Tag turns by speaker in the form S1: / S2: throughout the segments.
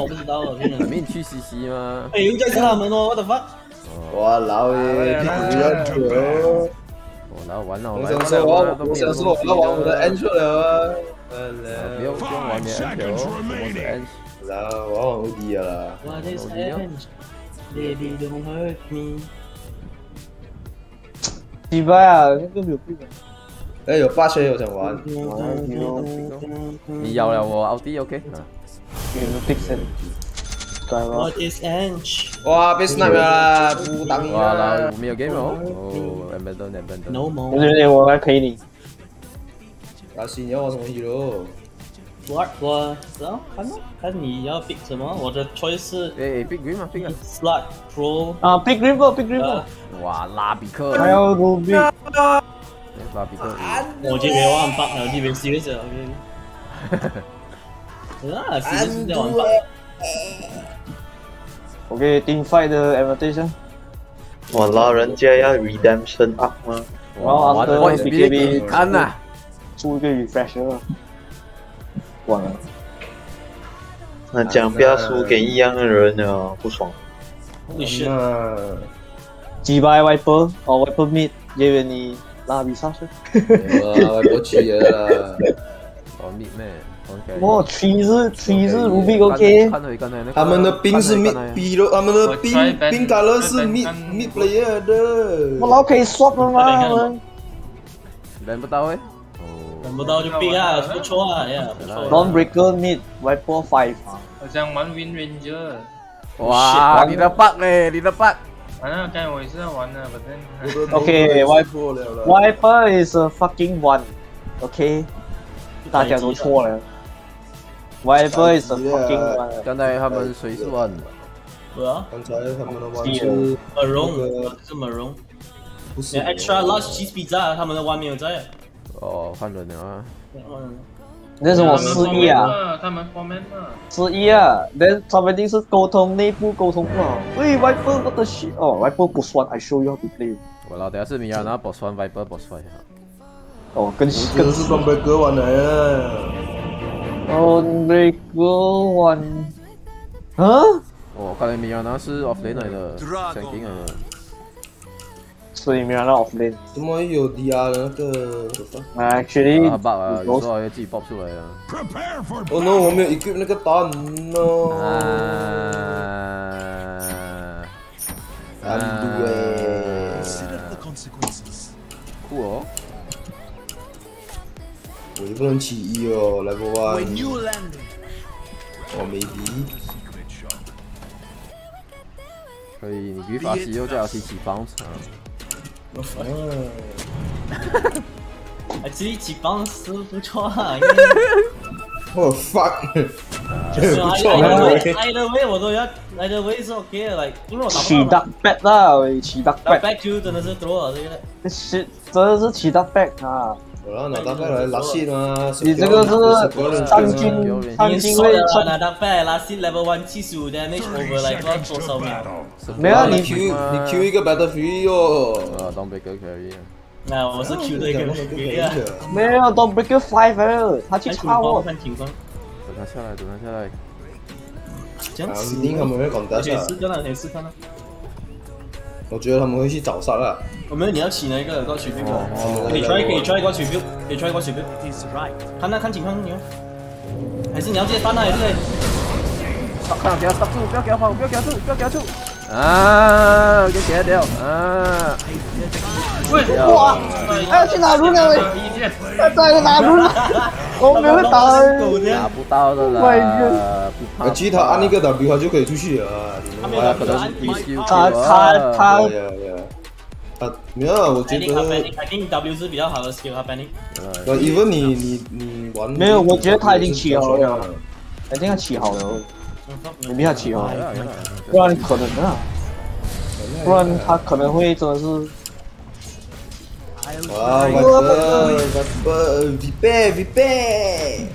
S1: 我不知道啊，真的。
S2: 面去 CC 吗？
S1: 哎，又在是他们哦，我的 fuck！
S3: 哇，老爷，不要球！
S2: 我来玩了，
S3: 我想说，我我想说，我要玩我的啊！
S2: 不要不用玩你 N 球，我的 N。
S3: 然后我玩 OD 了。
S1: What is N? Baby don't hurt me。
S4: 几百啊？那个没有币的。
S3: 哎，有八血，我想玩。
S2: 你要了我 OD OK。
S1: What is N?
S3: 哇，被 snipe 了，不挡你
S2: 了。我没有 game 哦。哦，abandon abandon。
S1: No more。
S4: 对对对，我来陪你。
S3: 老师，你要玩什么 hero？
S1: 我我知道，看咯，看你要 pick 什么。我的 choice 是
S2: 诶，pick green 嘛，pick 啊。
S1: Slot Pro。
S4: 啊，pick green 不，pick green
S2: 不。哇，拉比克。
S4: 还有 Ruby。
S2: 拉比克。
S1: 我这边玩 bug 了，这边 serious 了。啊，serious 在玩 bug。
S4: OK, team fight 的 invitation。
S5: 哇啦，人家要 redemption up 吗？
S4: 哇，玩的
S2: BKB 看呐，
S4: 出一个 refresher。完了。
S5: 那奖不要输给一样的人哦，不爽。
S1: 你是。
S4: 击败 Viper 哦，Viper mid，因为你拉比上去。
S3: 哇，Viper 起来了。
S2: 哦，mid 咩？
S4: 哇，锤是锤是 Ruby OK。
S3: 他们的兵是 mid，比如他们的兵兵 color 是 mid mid player 的。
S4: 我老可以 swap 了吗？
S2: 轮不到诶。
S1: 轮不到就逼啊，不错啊，呀，不错。
S4: Dawnbreaker mid Viper five。
S6: 好像玩 Win Ranger。
S2: 哇，你的 bug 嘞，你的 bug。
S6: 反正刚才我也是在玩的，反正。
S4: OK, Viper Viper is a fucking one. OK，大家都错了。Viper is a fucking one。
S2: 刚才他们谁是 one？
S1: 我啊。
S3: 刚才他们的 one 是
S1: Maroon，是 Maroon。
S3: 不是。
S1: Extra large cheese pizza，他们的 one 没有在。
S2: 哦，换人了啊。
S4: 那是我失忆啊！
S6: 他们方面啊。
S4: 失忆啊！那他们一定是沟通内部沟通不好。喂，Viper what the shit？哦，Viper 不算，I show you how to play。
S2: 我老等下是米亚拿 boss one Viper boss five
S4: 哦，跟
S3: 跟是装备哥玩的。
S4: 装备哥玩。啊？
S2: 哦，看来米亚拿是 off lane 来的，想赢了。
S4: 所以米亚拿 off lane。
S3: 怎么有 DR 的那个
S4: ？Actually，
S2: 他 bug 啊，有时候要自己 pop 出来啊。
S3: 哦 no，我没有 equip 那个弹哦。
S2: 啊。
S3: 安度诶。
S2: 酷哦。
S3: 我就不能起一哦，level one。哦，maybe。
S2: 可以，你必须发起又叫起起方程。
S3: 哦。
S1: 哎，这起房是不错啊。
S3: 我 fuck。
S1: 不错。来的位我都要，来的位是 OK 的，来，因为我打不到。
S4: 起大 back 啦，喂，起大 back。
S1: back two 真的是 throw 啊，这个。
S4: 这是真的是起大 back 啊。你这个是三军，三军会
S1: 拿大 back 拉线 level one 七十五 damage over 来多多少秒？
S4: 没有你
S3: Q 你 Q 一个 battlefield 哦。
S2: 啊，Dawnbreaker carry 啊。
S1: 那我是 Q 的一个 carry 啊。
S4: 没有 Dawnbreaker five，他去插我。
S1: 看情况。
S2: 等他下来，等他下来。
S1: 这样子。
S3: 一定他们会搞大
S1: 可以试看啊，可以试看啊。
S3: 我觉得他们会去找杀了。
S1: 我们你要起哪一个歌曲标？可以 try 可以 try 歌曲标，可以 try 歌曲标。看那看情况你哦。还是你要直接翻那对不对？
S2: 看不要 stop 住，不要给他跑，不要给他住，不要给他住。啊，给解掉啊！
S1: 喂，
S4: 哇！哎，去哪路了喂？他在哪路了？我没有打，
S2: 打不到的啦。
S3: 我记得他按那个 W 他就可以出去了。
S1: 他没有
S2: 可能是 B
S4: 他他他。
S3: 啊，没有，我觉得。
S1: I think W 是比较好的 skill，啊 banning。
S3: 呃，even 你你你玩。
S4: 没有，我觉得他已经起好了，一定要起好了。你不要起哦，不然可能啊，不然他可能会真的是。
S3: 哇，我的我的 V 贝 V 贝。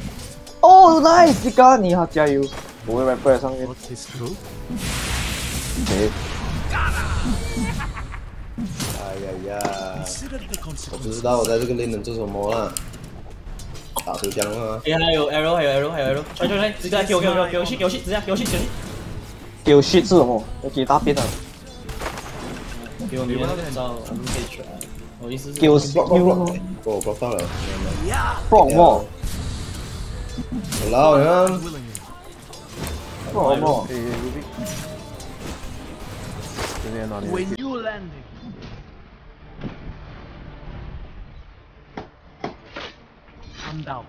S4: 哦，nice，这个你好，加油！我会 rap 上面。
S3: 对。哎呀呀！我不知道我在这个 lane 能做什么了。打手枪啊！
S1: 哎，还有 arrow，还有 arrow，还有 arrow，来来来，直接给我给我给我戏给我戏，直接给我戏给我戏。
S4: 给我戏字哦，要给大便啊！
S1: 给我别人照，我们。我意思是。
S4: 给我戏，给我。
S3: 我我到了。
S4: 放么？
S3: 老人。
S4: 放么？
S2: 这边哪里？When you landing.
S3: I'm down.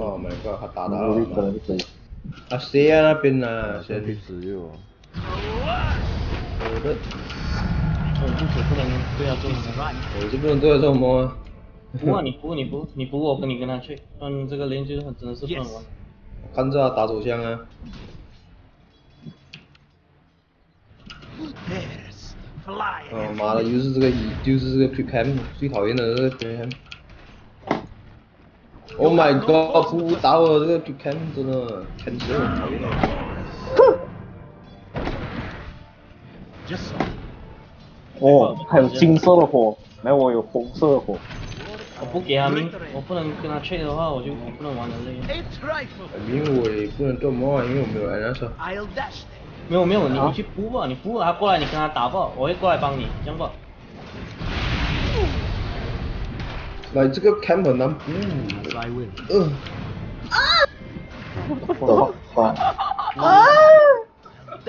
S3: Oh my god，他打到了。啊，谁啊那边呢？先去
S2: 自由。
S3: 我的。
S1: 我不能对他做什么。
S3: 我这不能对他做什么。
S1: 不啊，你不你不你不我跟你跟他去，嗯，这个邻居真的是不能玩。
S3: 看着他打手枪啊。哦妈的，又是这个，又是这个 quick cam，最讨厌的这个 quick cam。Oh my god，不打我这个 quick cam 真的，很讨厌。
S4: 哦，还有金色的火，来我有红色的火。
S1: 我不给他们，我不能跟他 trade 的话，我就不能玩人类。
S3: 命我也不能做梦，因为我没有 answer。
S1: 没有没有，你你去补吧，你补他过来，你跟他打吧，我会过来帮你，这样吧。
S3: 来，这个 camp 很难补。嗯。啊！
S4: 我操！啊妈的！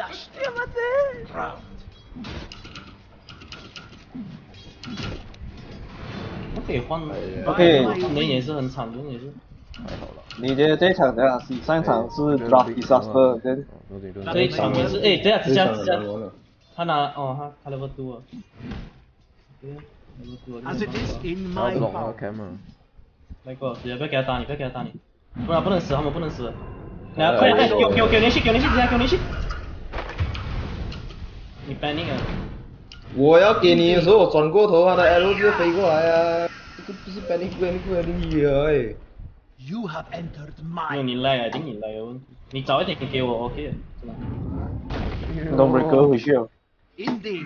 S1: 可以换了。OK。人也是很惨，人也是。
S2: 太好了。
S4: 你觉得这场怎样？上一场是 drop disaster，跟
S1: 这一场也是，哎，这样这样这样，他拿哦，他他 level。
S2: As it is in my power。
S1: 来过，直接不要给他打你，不要给他打你，不然不能死，他们不能死。来，快点快点，给我给我给我联系，给我联系，直接给我联系。你 banning 啊！
S3: 我要给你的时候，我转过头，他的 arrow 就飞过来啊！这个不是 banning banning banning 哎。
S1: You have entered my。用你来啊，一定你来哦。你早一点给我 OK 是吧？
S4: 都没割回去啊。
S1: Indeed。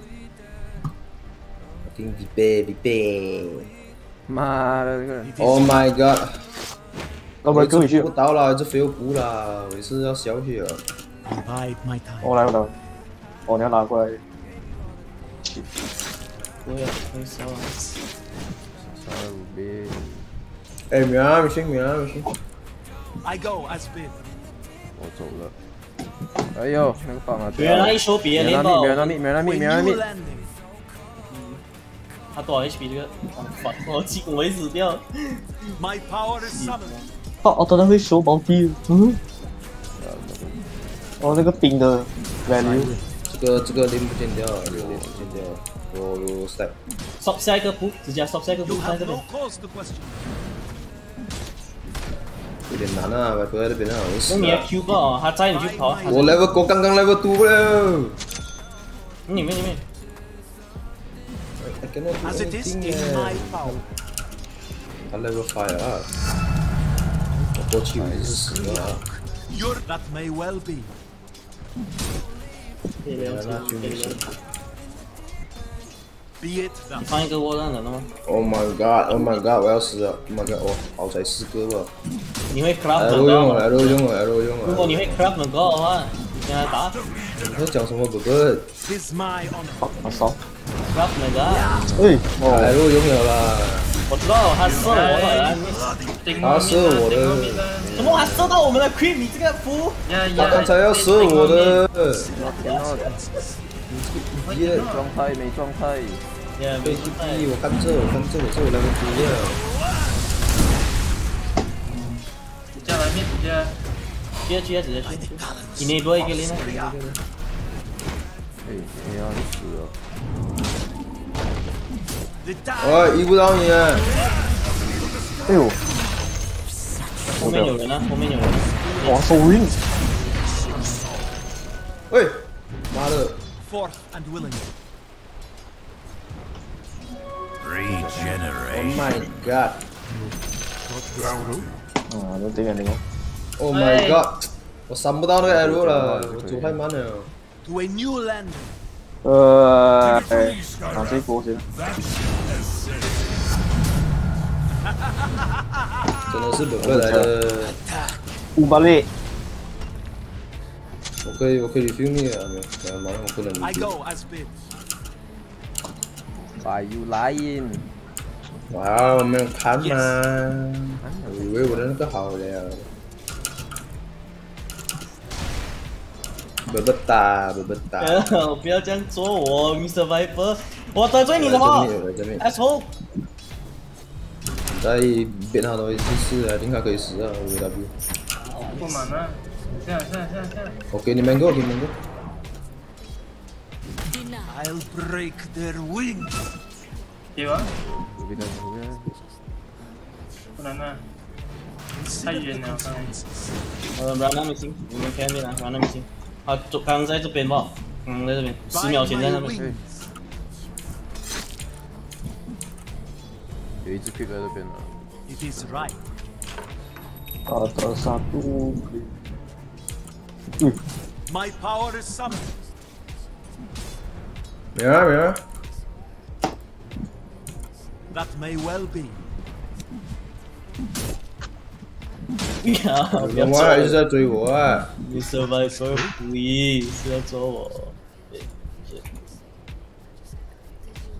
S3: fucking Viper Viper。
S2: 妈的，这个人。
S3: Oh my god！
S4: 老板，跟回去。
S3: 不到了，这飞又补了，我是要小血了。
S4: 我来，我来。哦，你要拿过来。
S1: 我也很少啊。
S2: 少五倍。
S3: 哎，秒啊，不行，秒啊，不行。
S2: I go as bid。我走了。哎呦，那个棒啊！
S1: 原来一手别连爆。
S2: 免了命，免了命，免了命。
S1: 他多少 HP 这个？我气，我会死掉。
S4: My power is summoned。哦哦，他会收毛地。嗯。哦，那个冰的 value。
S3: 这个这个零不见掉，零不见掉。我我 step。
S1: stop 下一个步，直接 stop 下一个步，在这边。
S3: 有点难啊，外婆在那边啊，我死了。
S1: 用你的 Q 吧，他在你就跑。
S3: 我 level 我刚刚 level two 了。
S1: 里面里面。
S3: I cannot do anything 他 level five 啊。我过去我就是死了。
S1: That may well be。对呀，那就没事。你放一个窝让人了吗？
S3: Oh my god! Oh my god! 我要死了！Oh my god! 我好彩四个吧。
S1: 你会 craft
S3: 能够用啊！用啊！用啊！
S1: 如果你会 craft 能够的话，你跟他打。
S3: 你在讲什么哥哥？
S4: 我操
S1: 哪个。
S4: 哎，
S3: 哎，我拥有了。
S1: 我知道，他射我了。
S3: 他射我的。
S1: 怎么还射到我们的 queen？你这个服。
S3: 他刚才要射我的。
S2: 你这个状态没状态。
S3: 飞机，我看这，我看这，我这我来个毒药。
S6: 直接，接，
S1: 直接去。你那波一个零呢？
S2: 哎，你要死了！
S3: 我一不到你。
S4: 哎呦！
S3: 我
S1: 后面有人啊，后面有人。
S4: 哇，手晕。
S3: 喂，妈的。Oh my god！
S4: 啊，都这个那个。
S3: Oh my god！我闪不到那个 arrow 了，我走太慢了。
S4: 呃，拿这波先。
S3: 真的是本个来的。
S4: 五百里。
S3: 我可以，我可以 feel 你啊，没有，马上我不能。
S2: Why you lying？
S3: 哇，我没有看吗？我以为我的那个好了。不不打，不不打。
S1: 不要这样做我，Mr. Viper，我得罪你了吗？Asshole！
S3: 在变好东西试试啊，应该可以试啊，我 W。
S6: 不满呢？现在现在现在现在。
S3: 我给你们个，给你们个。
S6: I'll break their wings。对吧？不能啊，太远了。
S1: 呃，Rana 没行，你们看边啊，Rana 没行。啊，刚刚在这边吧，嗯，在这边，十秒前在那边。
S2: 有一只 Q 在这边了。
S4: It is right。Ada satu。嗯。My power is summoned。
S3: 没啊没啊。
S4: That may well be。
S1: 呀！
S3: 龙王还是在追我啊！
S1: Mr. Viper，please，要抓我。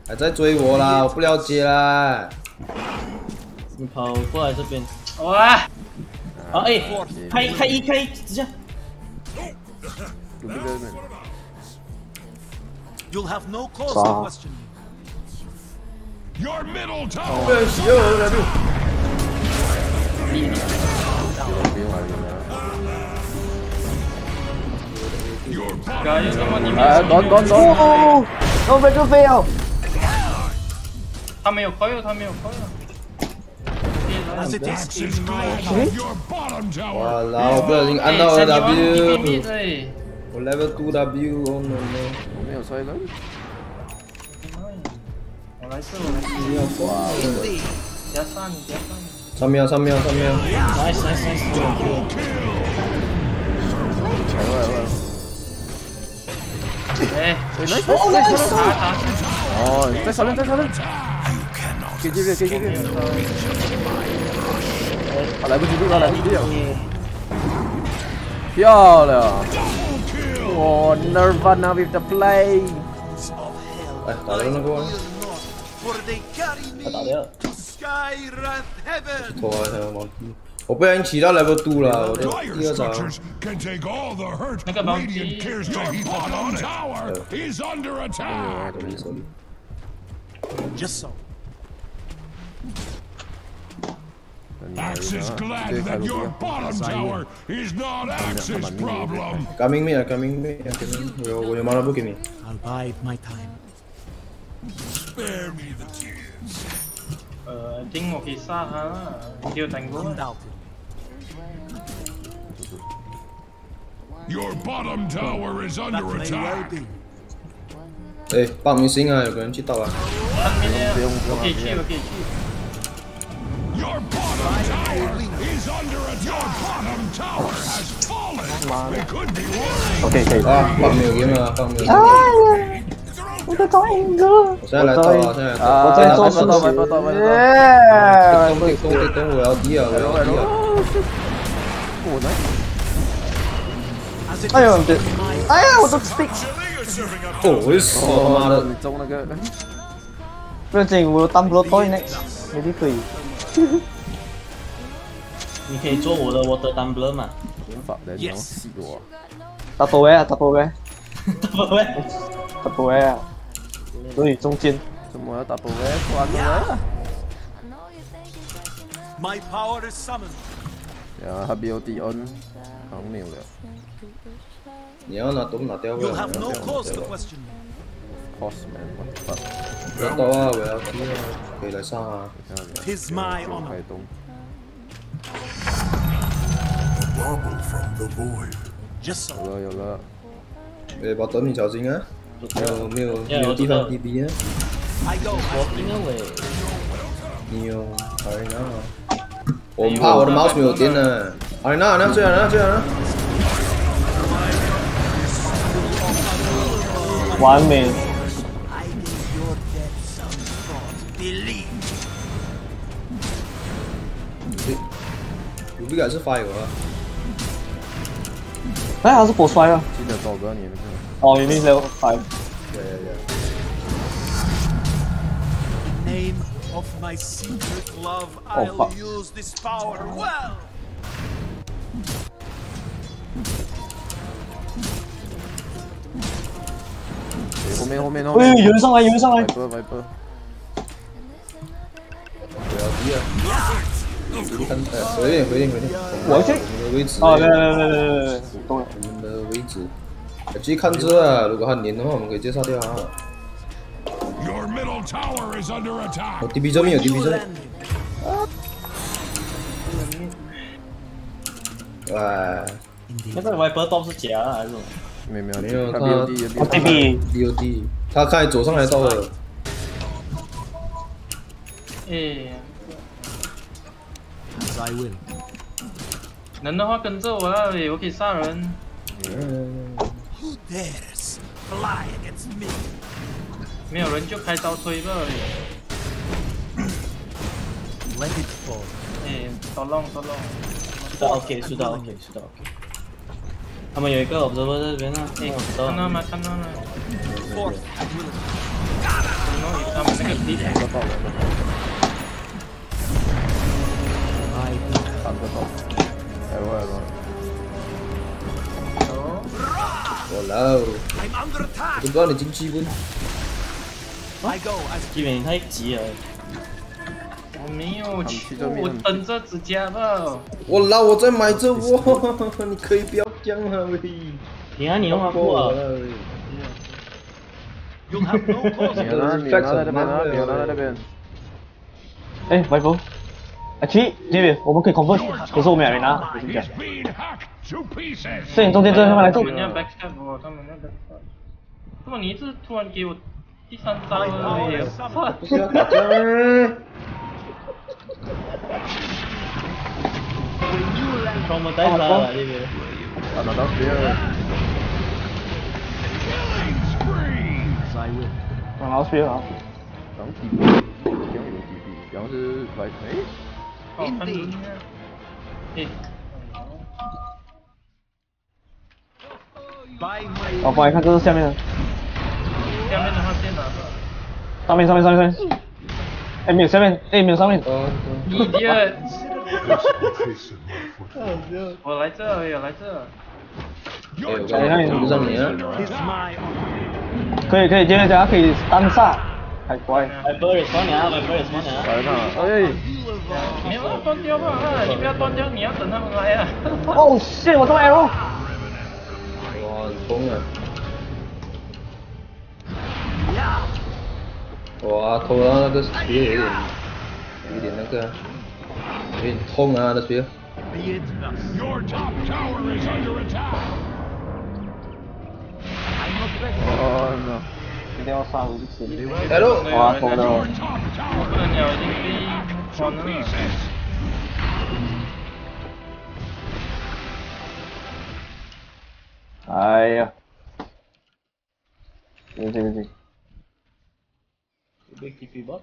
S3: 还在追我啦！我不了解啦。
S1: 你跑过来这边。
S6: 哇！
S1: 啊哎，开开一开直接。
S4: You'll have no cause to question.
S3: Your middle tower. 不行，我来住。
S2: 啊，短短短！
S4: 我被就飞了。
S6: 他没有扣油，他没有扣油。
S3: 哇啦！我不小心按到了 W。我 level two W，哦 no no。
S2: 我没有摔到。
S6: 我来试，我来试。哇！不要上，你不要上。
S3: 上面，上面，上面。
S1: Nice nice nice。
S2: 来来来。
S6: 哎，
S2: 来，来，来，哦，再少点，再少点。给这边，给这边。啊，来不及了，来不及了。漂亮！哇，Nirvana with the play。
S3: 哎，打人了。
S1: 他打掉。
S3: 错啊，他忘记。我不小心骑到 level two 了，我的第二张。
S6: 那个盲机。
S4: Just so.
S7: Axis glad that your bottom tower is not Axis problem.
S3: Coming me, coming me, coming. Yo, yo mana book ini.
S4: I'll bide my time.
S7: Spare me the tears.
S6: Ờ, chính một kỳ xa hả? Tiêu thành gỗ.
S7: Your bottom tower is under attack.
S3: 哎，报明星啊，有个人去到啊。
S6: 不用不用。我可以去，我可以去。
S7: Your bottom tower is under attack. Your bottom tower has fallen. It could be worse.
S4: OK 可以。
S3: 啊，报没有 game 啊，报没有。
S4: 哎呀，我的导演哥。
S3: 我现在来到啊，现在
S4: 啊，我在做事情。
S3: 耶！动动动动，我要低啊，我要低啊。
S4: 我呢？哎呦，对，哎呀，我都 stick。
S3: 哦，我死他妈的！
S2: 你中那个。
S4: 不然这我当不了 toy next，没得可以。
S1: 你可以做我的我的 dumbler 嘛？
S2: 法的你要死我。
S4: 打多位啊，打多位。
S1: 打多位。
S4: 打多位啊。所以中间。
S2: 怎么要打多位？关了。
S4: My power is summoned。
S2: 呀，他 BOD on，好像没有了。
S3: 你要拿东拿掉回来，拿掉回来。
S2: Cost man，我操！
S3: 不要刀啊，我要踢啊，可以来上啊。
S4: Tis my honor。
S2: 开动。有了有了，
S3: 哎，把德米小心啊！没有没有没有地方 DB 啊！
S1: 我因为，
S3: 你有阿瑞娜？我怕我的 mouse 没有电了。阿瑞娜，阿瑞娜，追阿瑞娜，追阿瑞娜！
S4: 完美。
S3: 卢比卡是 fire 啊！
S4: 哎，还是火摔啊！
S2: 记得找个你们。
S4: 哦，一定是 five。
S3: Yeah, yeah, yeah.
S7: name of my secret love, I'll
S4: fuck.
S7: use this power well.
S2: 后面后面后面。
S4: 哎，有人上来，有人上来。
S2: 白波白波。
S3: 不要低啊！你看，呃，回点回点回点。
S4: 我去。
S3: 我们的位置。
S4: 哦，对对对对对对，懂了。
S3: 我们的位置。继续看这啊！如果他连的话，我们可以介绍掉啊。
S7: Your middle tower is under attack.
S3: 有 DB 这边，有 DB 正面。哇！
S1: 那个 Viper top 是假的还是什么？
S2: 没有没有
S3: 没有，
S2: 他
S3: 他他开左上来到了。
S8: 哎
S7: ，I will.
S8: 能的话跟着我那里，我可以杀人。
S7: Dares fly against me?
S8: 没有人就开刀推吧。
S7: Let it fall.
S8: 哎，多弄多弄。
S1: 输到 OK，输到 OK，输到 OK。他们有一个 observer 在这边呢，哎，我知道
S8: 看。到吗？看到吗？然后他们那个地毯
S2: 都爆人了。三个爆。哎我来了。
S3: 我来，不知道你进去不
S7: ？I go as
S1: 这边太急了。
S8: 我没有去，我等着指甲吧。
S3: 我老我在买这窝，你可以不要这样啊喂！
S1: 你看你用阿布啊.
S2: 你拿你拿在这边啊，你拿在这边。
S4: 哎，白佛。啊，七这边我们可以 convert，可是我们也没拿，我跟你讲摄影中间这边来住
S8: 他。们要 backstab 我，他们要 backstab。怎么你一直突然给我第三招了？也
S3: 不是要打架吗？
S1: 双门带杀了这边。
S2: 啊，拿到谁了
S7: ？Killing spree. I will.
S4: 然后去啊。
S2: 然后是白哎。
S8: 好看人家。哎。
S7: By my
S4: 哦，不好意思，看这是下面的，
S8: 下面的。
S4: 上面上面上面上面。哎，没有下面，哎，没有上面。
S3: 哦
S8: ，Idiot！我来这，我来这。
S3: 哎我刚刚不上你啊
S7: ！is my honor.
S4: 可以可以，今天大家可以单杀，太乖。
S2: 哎，
S8: 你要断掉吧，你不要断掉，你要等他们来啊。
S4: 哦，shit，我中 arrow。
S3: 痛啊！我偷到那个血，有点，有点那个，有点痛啊，那血。
S2: 哦
S4: no！被我杀死
S3: 了。hello，
S4: 我偷
S8: 到了。
S4: 哎呀。行行行。
S1: Big TP bot。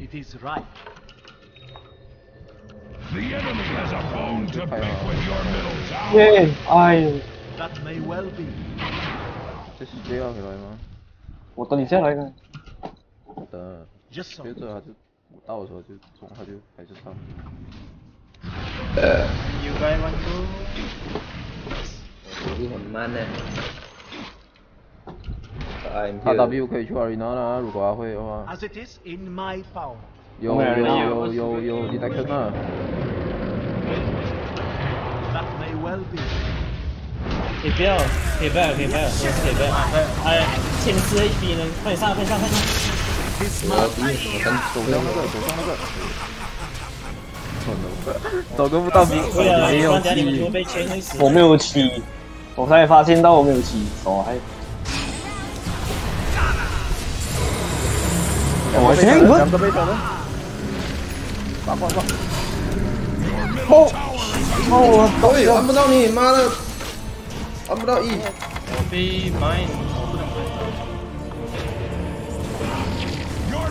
S7: It is right. The enemy has a bone to pick with your middle tower.
S4: 耶，哎呦
S7: ，That may well be.
S2: 这是这样回来吗？
S4: 我等你下来看。
S2: 等
S7: ，Just so.
S2: 接着他就我到的时候就从他就开始上。
S8: You guys want to？
S3: 速度很慢呢。
S2: 他 W 可以去 Arena 啦，如果他会的话。
S7: As it is in my power.
S2: 有有有有有 detection 啊。
S7: That may well be.
S1: 可以不要，可以不要，可以不要，可以不要。哎，前四 A B 呢？快点上，快点上，快点上。
S3: 我第一，我看
S2: 走上那个，走上那个。可能，走都不到兵，没有气，
S4: 我没有气，我才发现到我没有气，手还。我先一个，
S2: 两个被抢的，打挂挂。
S4: 哦哦，
S3: 对，按不到你，妈的，按不到 E。
S8: 我被埋，我不能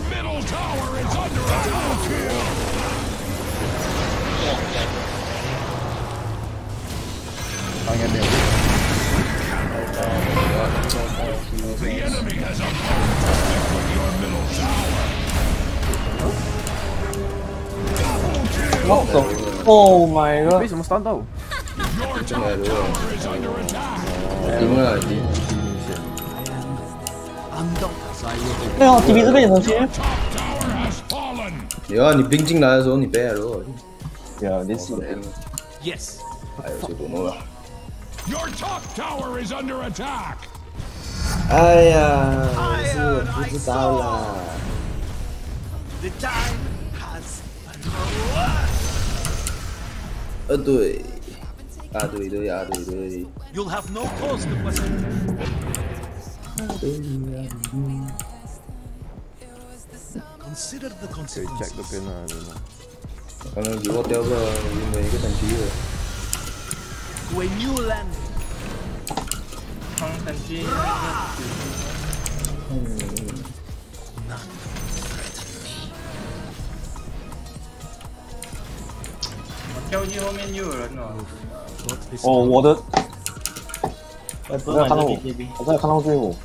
S2: 被应该没有。
S4: 我走。Oh my god！
S2: 为什么三
S7: 刀？真的弱。
S3: 赢了，赢
S4: 了。哎呀，TP 这边也能
S7: 切。
S3: 有啊，你兵进来的时候你背了。
S4: 对啊，你死了。
S9: Yes。
S3: 哎呀，这多弄了。
S7: Your top tower is under attack.
S3: 哎呀，是不知道啦。
S9: The time has
S3: 呃，对，啊对对啊对对。
S9: You'll have no cause to question. Consider the
S2: 可以
S9: consequences.
S2: check 这边啊，对吗？
S3: 刚刚给我掉个因为一个等级了。
S9: To a new land.
S8: 康三 G。我跳进后面又有人了。
S4: 哦，我的，
S1: 哎，不
S4: 我在看到我
S1: B，
S4: 我在看到最后。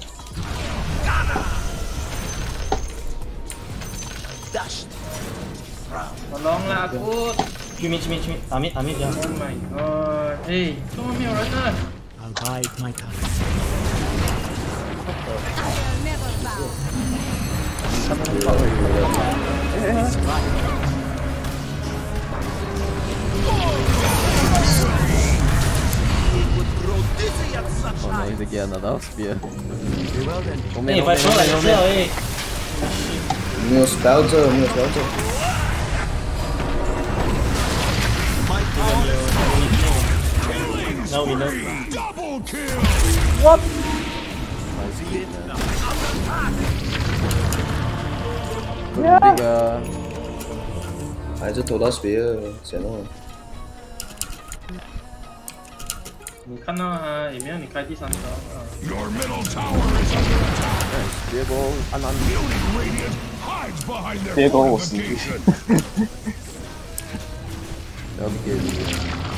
S9: Dashed.
S8: 我 long 了，我。
S1: 去面去面去面，打面打面这样。
S8: Oh my god！哎，怎么没有人呢
S9: ？I'll bide my time.
S10: I'll never bow.
S2: 哦，no, he's again another spear. 后
S1: 哎，
S2: 面后面
S3: 那
S1: 我 we.
S7: Double kill.
S3: 还是躲到谁了？谁弄的？
S8: 你看到啊，里面你开第三刀啊。
S7: 别攻，安南。
S4: 别攻，我死。
S2: 要不给你。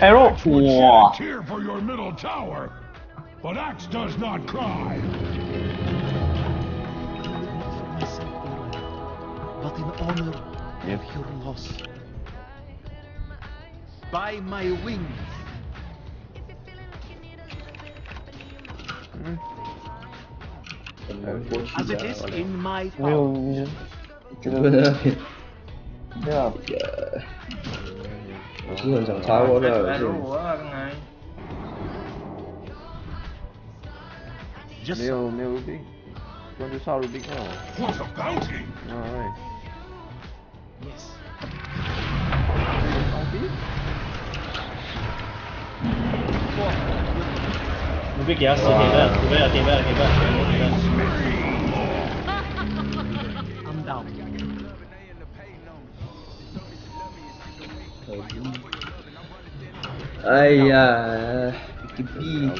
S4: Errol.
S7: Wow. Here for your middle tower, but axe does not cry.
S9: But in honor of your loss, by my wings. As it is in my power.
S4: yeah. yeah.
S3: 就在那边。
S4: 对啊，
S3: 我是很想插过的，
S8: 来
S3: 是
S8: 惹我啊，刚才。
S2: 没有没有兵，关注杀入兵哦。
S7: For the bounty.
S2: 哎
S9: ，Yes.
S1: 你别给他死，给他，给他，给他，给他，给他。
S9: I'm
S3: 哎呀这逼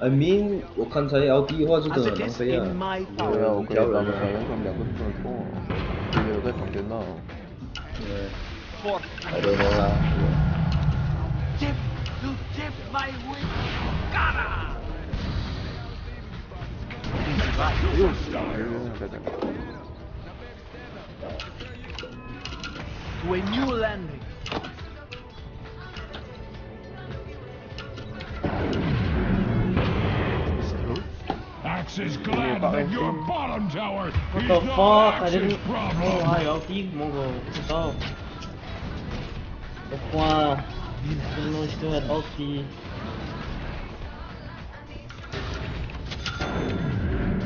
S3: 阿明我刚才
S9: 要
S3: 计
S9: 划
S3: 这
S9: 个
S3: 减啊。
S2: 我不要打了没有在旁边闹
S3: 对
S2: 太多了这
S9: When you land
S7: Axe is glad that your bottom tower
S1: What
S7: is
S1: the
S7: not
S1: fuck? I
S7: Axe's
S1: didn't.
S7: problem.
S1: Oh, 还有 LD 蒙狗，不知道。哇，didn't know still had LD。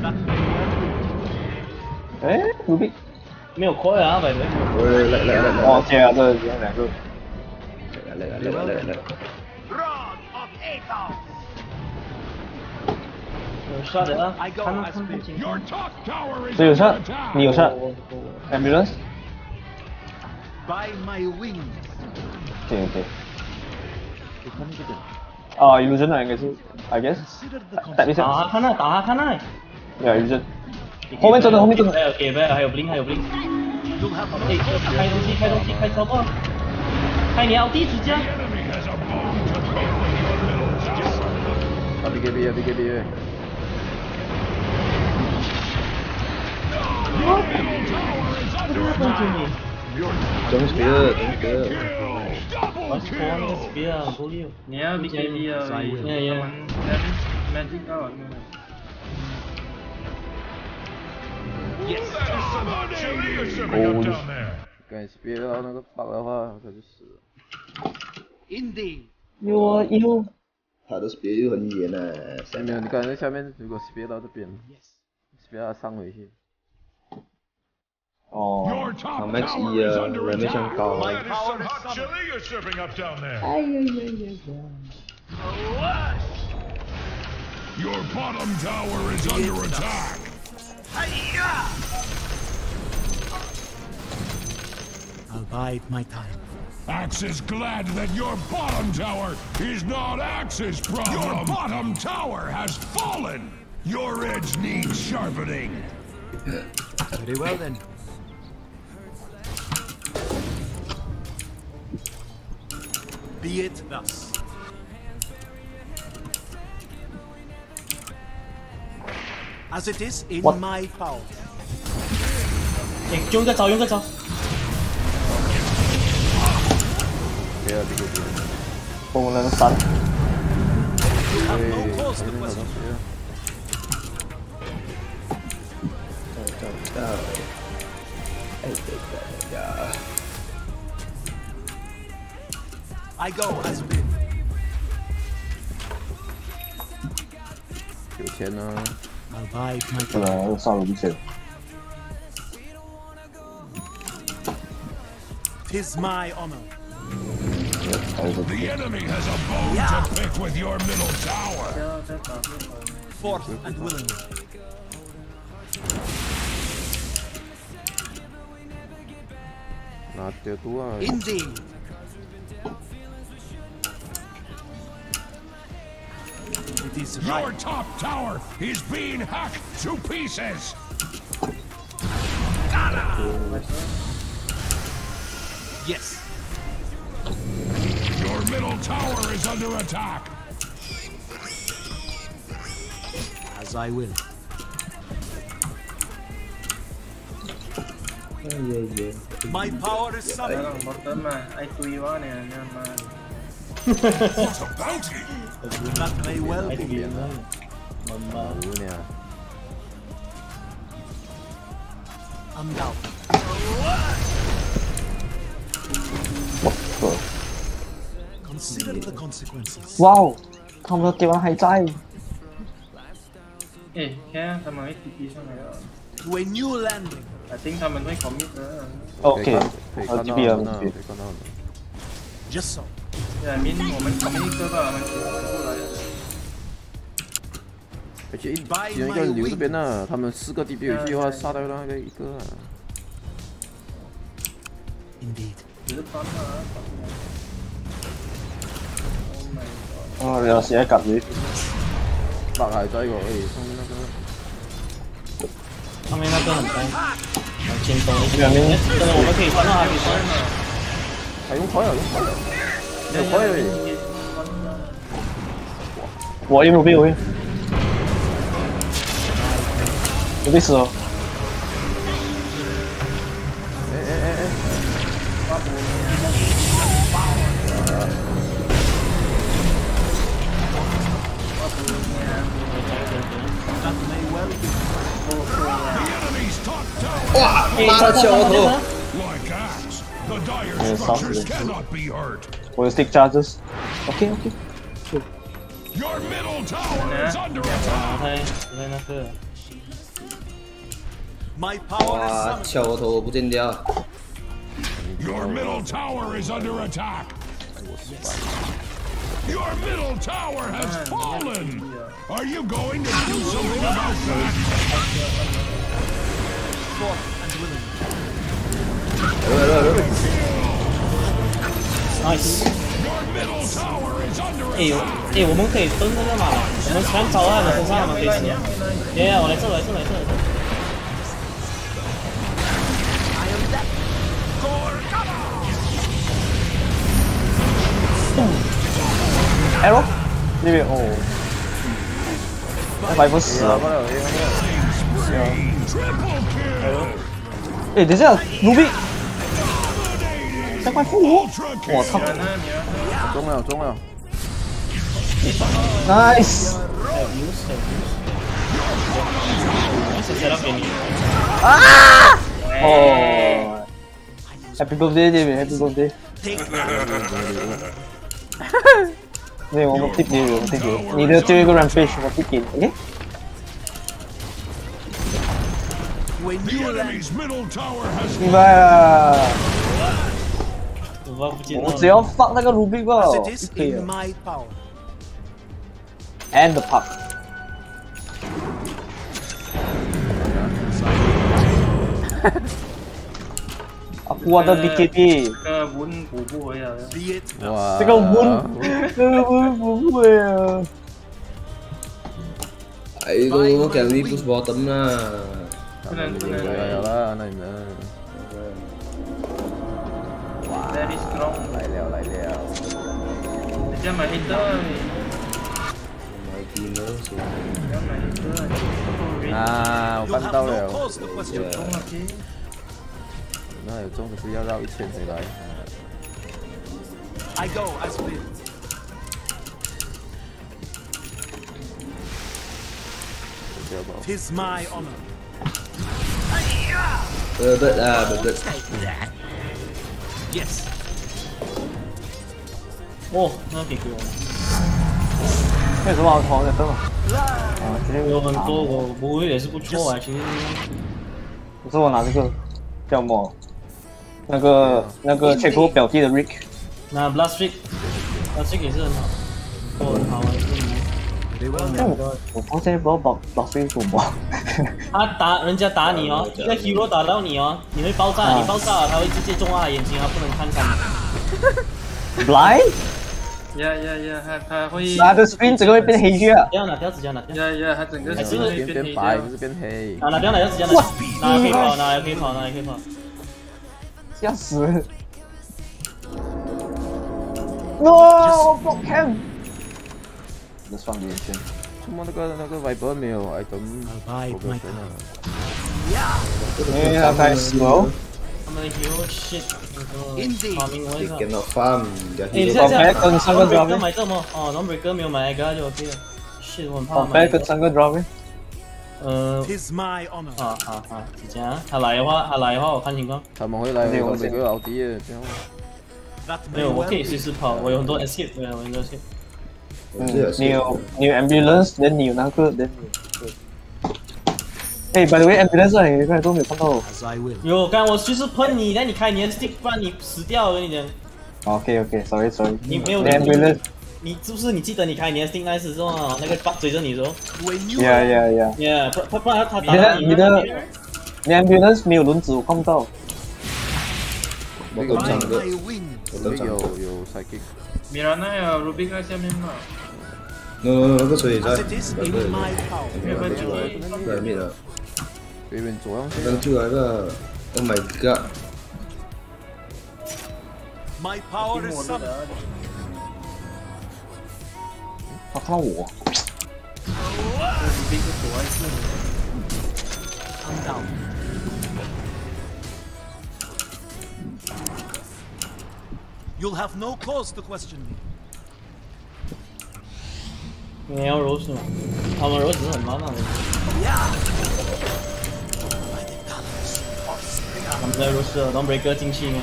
S9: That's
S4: 哎，卢比
S1: 没有亏啊，百分。
S3: 喂，来来来来，
S4: 哦，对啊，这两个。
S3: 来来来来来来。
S1: 有杀的啊，看看看情况。
S4: 谁有杀？你有杀？Ambulance。
S7: By my wings。
S4: 对对。啊，illusion 啊，应该是，I guess。打一下。
S1: 打他看那，打哈看那。
S4: 对，illusion。后面真的，后面真的。
S1: 还有给呗，还有 blink，还有 blink。哎，开东西，开东西，开超爆！开你奥迪直接。
S2: 啊，B K B。
S3: Don't spear, don't spear.
S1: What's wrong with spear? Go you.
S8: Yeah, BKB uh,
S1: Yeah, yeah.
S8: Magic out.
S7: Yes. Somebody shipping up down there.
S2: 敢 spear 到那个 bug 的话，可就死了。
S7: Indeed.
S4: 有啊有。
S3: 他的 spear 又很远呢。
S2: 没有，你刚才下面，如果 spear 到这边，spear 上回去。
S7: Oh,
S6: I'm uh, Ramesh Uncle. Like,
S7: Your bottom tower is under attack.
S9: I'll bide my time.
S7: Axe is glad that your bottom tower is not Axe's problem. Your bottom tower has fallen. Your edge needs sharpening.
S9: Very well then. Be it thus. As it is in
S4: What?
S9: my power.
S1: 哎，用个招，用个招。
S2: 不要，别别别。
S4: 崩了三。
S9: You have no cause to question.
S3: 找到。哎
S9: I go as bid.
S2: 有钱呢。
S9: I'll bide my
S4: 这
S9: time.
S4: 个上了一千。
S9: Tis my honor.
S7: The enemy has a bone to pick with your middle tower.
S9: Forth and willingly.
S2: 拿掉多啊
S9: ！Indeed.
S7: Your top tower is being hacked to pieces.
S9: Yes.
S7: Your middle tower is under attack.
S9: As I will. My power is summoned. that may well be
S4: nè Âm đầu Wow Không
S8: được kìa hay trai. Ê, thế thằng ấy TP sang này rồi?
S9: To a new landing.
S8: I think thằng mình mới commit nữa?
S4: Ok,
S2: TP rồi ờ,
S9: Just so.
S8: Yeah, I mean 我们这个，我们过来。
S2: 而且一只有一个人留这边呢，他们四个 DB 游戏的话，杀掉那个一个啊。
S9: Indeed.
S8: 只是翻啊。Oh my god！
S4: 哦，有時喺夾住。
S2: 白鞋仔喎，哎，上面那個。
S1: 上面那个很呆，往前走一点。真的，我们可以翻到他，可以翻到。
S2: 还用快啊，用快啊！有快啊！
S4: 我一路被我一，我被死了。
S2: 哎哎哎哎
S9: ！That may well be.
S7: The enemy's top tower
S3: 哇，妈的敲我头
S7: ！like axe. The dire
S4: Yeah,
S7: structures
S4: something.
S7: cannot be hurt.
S4: 我有 stick charges。OK OK。
S7: Your middle tower is under
S1: 然后
S7: attack.
S1: 他在那个，
S9: My power is
S3: 哇，
S9: summoned.
S3: 敲我头我不见掉。
S7: Your middle tower is under attack. Your middle tower has fallen. Are you going to do something about that?
S1: nice。哎呦.哎，我们可以蹲那个嘛，我们全找到他们身上，他们可以吃。耶，我来这，我来这，我来这，我来这。
S4: arrow 那边哦，那白不死.哎，等一下，卢比，快快复活
S7: ！Ultra
S4: 我操
S7: kill.
S2: 中了中了
S4: ，，nice！
S1: 是谁要给你？
S4: 哦，Happy birthday David，Happy
S9: birthday！Take
S4: 没有，我们 tip 你，我们 tip 你，你的最后一个 rampage 我 tip 给你
S9: ，OK？when
S7: The
S9: you land.
S7: enemy's middle tower has
S4: 明白了，
S1: 我不记得。
S4: 我只要放那个 Ruby 吧
S9: As
S4: 就
S9: it is
S4: 可以
S9: in
S4: 了
S9: my
S4: power.，and the puck。Aku ada BKB，
S8: 这个文补不回来了。
S9: Be it thus.
S2: 哇，
S4: 这个温，这个温不会啊。
S3: Aduh, Kelly push bottom lah.
S8: 不能不
S2: 有
S8: 能
S2: 了有了，那你们
S8: very strong。
S2: 来了来了，
S8: 人家买黑灯
S3: ，Mighty nurse.
S8: 人家买黑灯。
S2: 啊，我
S9: You'll
S2: 办
S9: have
S2: 到
S9: no
S2: 了
S9: ，cause to question.
S8: 中了 K。
S2: 那有中可是要绕一圈回来
S9: ，I go as bid.
S2: 不要跑
S9: ，Tis my honor.
S3: Berbet lah, berbet.
S9: Yes.
S1: 哦，那给给我。
S4: 为什么我同的灯啊？啊，今天
S1: 有很多，我不会也是不错啊，其实。
S4: 不是我拿这个叫什么？那个那个 check 我表弟的 Rick，
S1: 那 Blood Street，Blood Street 也是很好，哦，很好啊，
S4: 但我我到现在不知道把把谁什么。
S1: 他打人家打你哦，一个 hero 打到你哦，你会爆炸，
S4: 啊
S1: 你爆炸了，他会直接中他的眼睛，他不能看上你。
S4: Blind？
S8: 呀呀呀，他他会。
S4: 拿着 screen 整个会变黑去啊！
S1: 不要拿，不要直接拿，不要。
S8: 呀呀，他整个
S1: 还是
S8: 会
S2: 变白
S8: 掉
S2: 不是变黑，
S1: 啊拿，不要拿，要直接拿，拿可以跑，拿可以跑，拿可以跑。
S4: 吓死人！No，block cam。这双眼线。
S2: 怎么那个那个 Viper 没有
S9: item？Bye,
S2: 我
S9: my
S2: 真的。
S4: 因为他太 slow。
S1: 他们的 hero shit，那个
S9: Indeed
S1: 发明我一
S3: They
S1: 下。
S3: cannot farm. Their
S1: 哎
S3: ，hero
S1: 现在这
S4: Compare 跟
S1: 样
S4: 上个
S1: Breaker
S4: drop
S1: 买这么哦 o 有买 Ega 就 OK 了。shit，我很怕
S4: 哦，
S1: 买
S4: 白。跟三个 drop。
S1: 呃.啊啊啊，是这样。他来的话，他来的话，我看情况。
S2: 他们会来，
S4: 对我
S2: 我每个老弟的，这样
S9: That
S1: 没有，我可以随.时跑，我有很多 escape，我有很多 escape。
S3: 我这也是
S4: 你有你有 ambulance，then 你有那个，then 你有。哎，by the way，ambulance 你刚才都没有.
S1: 有，刚才我就是喷你，那你开你的 stick，不然你死掉。我跟你讲
S4: ，OK OK，sorry sorry。
S1: 你没有
S4: 你 ambulance。
S1: 你是不是你记得你开你的 stick 那时候啊，那个 bug 追着你的时候
S9: When you
S4: Yeah
S9: land.
S4: yeah yeah。
S1: ，yeah，不不不然他
S4: 你
S1: 打到你
S4: 的你的你 ambulance 没有轮子，我看不到。
S3: 我等
S9: ，my wing.
S3: 我
S2: 有。有有 psychic，
S8: 米兰那有 Ruby 在下面嘛
S3: ？No no no，那个水在
S9: As it is in my power.
S8: 没有救了。
S3: 在面了，
S2: 别人左上去，
S3: 能救来个，Oh my
S9: god！My power is summoned.
S4: 他看到我。
S8: Ruby 是躲在
S1: 很慢慢的。他们在柔是 n o n breaker 进去呢，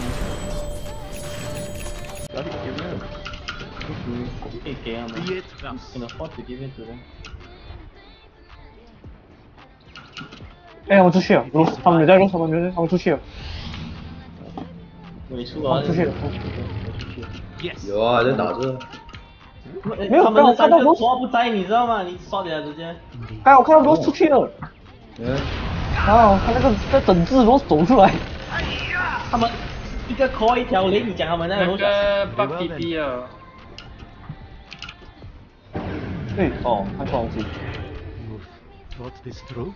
S2: 哪里有没有？
S1: 可以给他们
S9: Be it
S1: thus.，can afford to give it to them。
S4: 哎，我出去了，他们在路上，他们他们出去了。
S1: 没出啊，
S4: 出去了。
S3: 有啊，在打字。
S4: 没有，
S1: 他们
S4: 看到罗
S1: 刷不摘，你知道吗？你刷起来直接。
S4: 刚我看到罗出去了。
S3: 嗯。
S4: 然后他那个在整治罗走出来。
S1: 他们一个 call 一条雷，你讲他们那
S8: 个那个 bug P 啊。
S4: 对，哦，看错东西。
S9: Thought this through?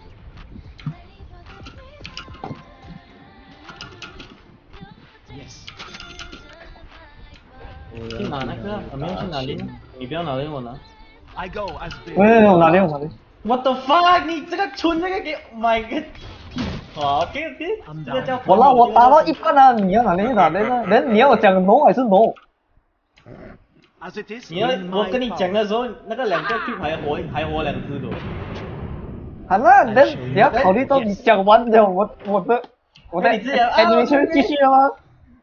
S1: 去哪那个，我们要去哪里，你不要拿给，我拿。
S9: I go as
S4: 喂，我拿铃，我拿铃。
S1: What the fuck？你这个村这个给，My God！好，OK OK，这个叫。
S4: 我让我打到一半了，你要哪里哪里呢？人你要我讲 no 还是
S9: is.
S1: 你要我跟你讲的时候，那个两个 Q 还活还活两只的。
S4: 好了，人你要考虑到你讲完了，我我的我的 animation 继续了吗？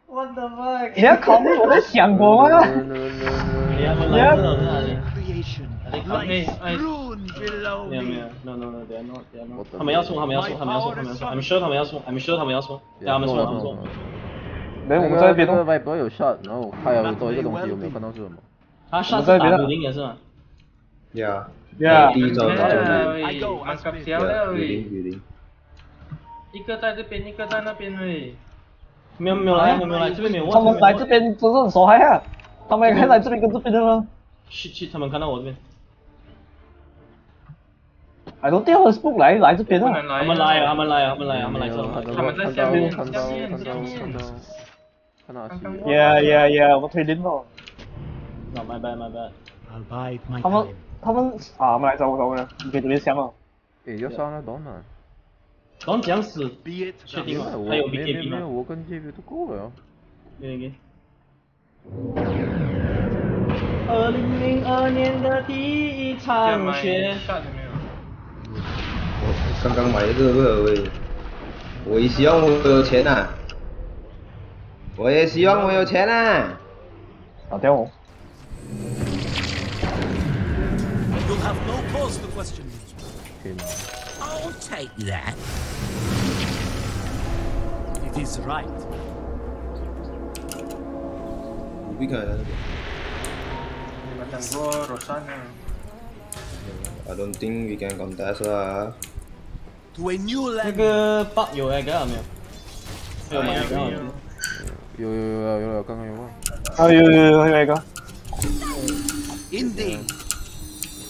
S1: What the fuck？
S4: 你要考虑我在想过吗？
S1: 你要你要。他们要冲，他们要冲，他们要冲，他们要冲。I'm sure 他们要冲，I'm sure 他们要冲。对，他们冲，他们冲。
S4: 没，我们在别
S2: 的外边有 shot，然后还有多一个东西，有没有看到是什么？
S1: 他 shot 是打补丁也是吗
S3: ？Yeah。
S4: Yeah。
S3: 第一张打就
S8: 喂，mangkap 小了喂。
S3: 雨林。
S8: 一个在这边，一个在那边喂。
S1: 没有没有来，没有来，这边没有。
S4: 他们来这边真是很少害啊！他们还来这边跟这边的吗？
S1: 去去，他们看到我这边。
S4: I don't think s p o o k 来来这边啊！
S1: 他们来啊，他们来啊，他们来啊，他们来这。
S8: 他们在下面，
S2: 看到
S8: 下面，
S2: 看到
S8: 下面。
S2: 看到看到看到。
S4: Yeah yeah yeah，我推拎了。
S1: No my bad my bad。
S9: Bide my
S4: 他们他们啊，他们来找我找我了，你可以这边想了。
S2: 诶，要杀那龙呢？
S1: 龙讲死确定还有
S2: 没
S1: BKB 吗？
S2: 没有，我跟 JB 都够了。
S1: 给给。二零零二年的第一场雪。
S3: 我刚刚买一个热威，我也希望我有钱呐、我也希望我有钱呐、
S4: 打掉我。
S9: You'll have no
S11: take that.
S9: It is right.
S3: 不必看了。
S8: Macam gua Rosana.
S3: I don't think we can contest 啦。
S9: To a new
S1: 那
S9: land.
S1: 个 bug 有 egg 啊没有？有吗？有吗？
S2: 有有有有有，刚刚有啊。
S4: 啊有有有有一个。
S9: Indeed.